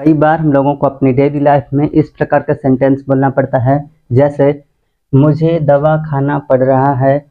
कई बार हम लोगों को अपनी डेली लाइफ में इस प्रकार का सेंटेंस बोलना पड़ता है, जैसे, मुझे दवा खाना पड़ रहा है,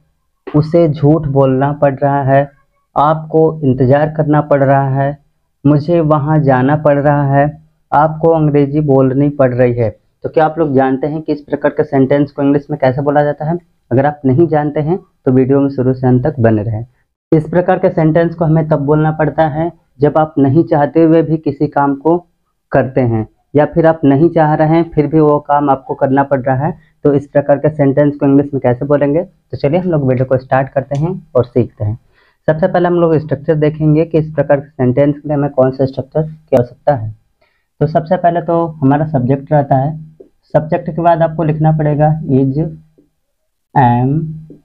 उसे झूठ बोलना पड़ रहा है, आपको इंतज़ार करना पड़ रहा है, मुझे वहाँ जाना पड़ रहा है, आपको अंग्रेज़ी बोलनी पड़ रही है। तो क्या आप लोग जानते हैं कि इस प्रकार के सेंटेंस को इंग्लिश में कैसे बोला जाता है? अगर आप नहीं जानते हैं तो वीडियो में शुरू से अंत तक बने रहें। इस प्रकार के सेंटेंस को हमें तब बोलना पड़ता है जब आप नहीं चाहते हुए भी किसी काम को करते हैं। या फिर आप नहीं चाह रहे हैं, फिर भी वो काम आपको करना पड़ रहा है तो इस प्रकार के सेंटेंस को इंग्लिश में कैसे बोलेंगे? तो चलिए हम लोग वीडियो को स्टार्ट करते हैं और सीखते हैं। सबसे पहले हम लोग स्ट्रक्चर देखेंगे कि इस प्रकार के सेंटेंस के लिए हमें कौन सा स्ट्रक्चर की आवश्यकता है। तो सबसे पहले तो हमारा सब्जेक्ट रहता है। सब्जेक्ट के बाद आपको लिखना पड़ेगा इज़ एम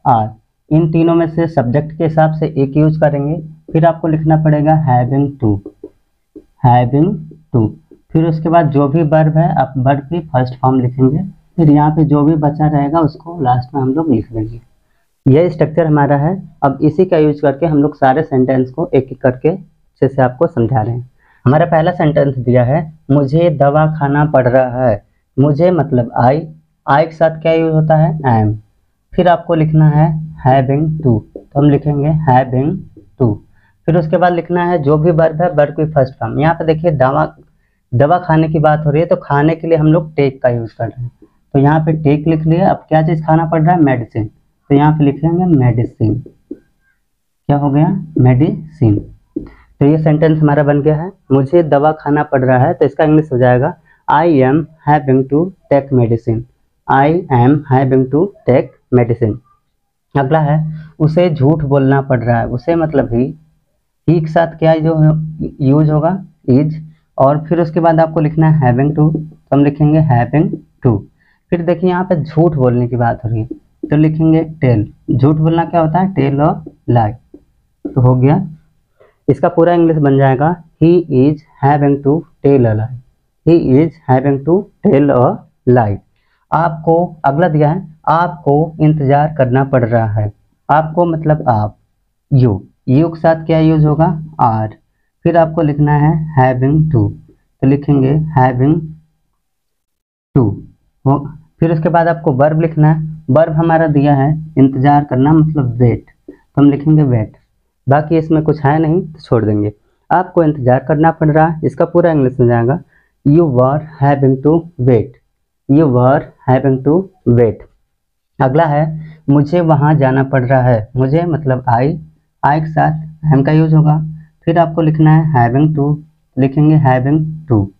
आर इन तीनों में से सब्जेक्ट के हिसाब से एक यूज़ करेंगे। फिर आपको लिखना पड़ेगा हैविंग टू हैविंग टू फिर उसके बाद जो भी वर्ब है, आप वर्ब की फ़र्स्ट फॉर्म लिखेंगे। फिर यहाँ पे जो भी बचा रहेगा, उसको लास्ट में हम लोग लिख देंगे। यह स्ट्रक्चर हमारा है। अब इसी का यूज़ करके हम लोग सारे सेंटेंस को एक एक करके अच्छे से आपको समझा रहे हैं। हमारा पहला सेंटेंस दिया है, मुझे दवा खाना पड़ रहा है। मुझे मतलब आई आई के साथ क्या यूज़ होता है? एम फिर आपको लिखना है हैविंग टू तो हम लिखेंगे हैविंग टू फिर उसके बाद लिखना है, जो भी वर्ब है वर्ब की फ़र्स्ट फॉर्म यहाँ पे देखिए, दवा दवा खाने की बात हो रही है तो खाने के लिए हम लोग टेक का यूज़ कर रहे हैं। तो यहाँ पे टेक लिख लिया, अब क्या चीज़ खाना पड़ रहा है? मेडिसिन। तो यहाँ पे लिखेंगे मेडिसिन। क्या हो गया? मेडिसिन। तो ये सेंटेंस हमारा बन गया है। मुझे दवा खाना पड़ रहा है तो इसका इंग्लिश हो जाएगा। I am having to take medicine I am having to take medicine अगला है, उसे झूठ बोलना पड़ रहा है। उसे मतलब ही के साथ क्या जो यूज़ होगा? इज़ और फिर उसके बाद आपको लिखना है हैविंग टू तो हम लिखेंगे हैविंग टू फिर देखिए यहाँ पे झूठ बोलने की बात हो रही है तो लिखेंगे टेल झूठ बोलना क्या होता है? टेल और लाई तो हो गया। इसका पूरा इंग्लिश बन जाएगा he is having to tell a lie he is having to tell a lie आपको अगला दिया है, आपको इंतज़ार करना पड़ रहा है। आपको मतलब आप यू यू के साथ क्या यूज़ होगा? आर फिर आपको लिखना है हैविंग टू तो लिखेंगे हैविंग टू फिर उसके बाद आपको वर्ब लिखना है। वर्ब हमारा दिया है इंतज़ार करना मतलब वेट तो हम लिखेंगे वेट बाकी इसमें कुछ है नहीं तो छोड़ देंगे। आपको इंतज़ार करना पड़ रहा है, इसका पूरा इंग्लिश में जाएगा। You were having to wait you were having to wait अगला है, मुझे वहाँ जाना पड़ रहा है। मुझे मतलब आई आई के साथ हम का यूज़ होगा। फिर आपको लिखना है हैविंग टू लिखेंगे हैविंग टू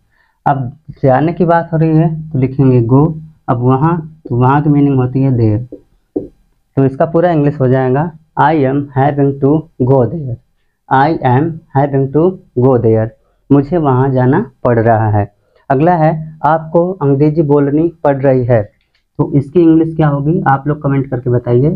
अब जाने की बात हो रही है तो लिखेंगे गो अब वहाँ तो वहाँ की मीनिंग होती है देर तो इसका पूरा इंग्लिश हो जाएगा I am having to go there I am having to go there मुझे वहाँ जाना पड़ रहा है। अगला है, आपको अंग्रेज़ी बोलनी पड़ रही है। तो इसकी इंग्लिश क्या होगी? आप लोग कमेंट करके बताइए।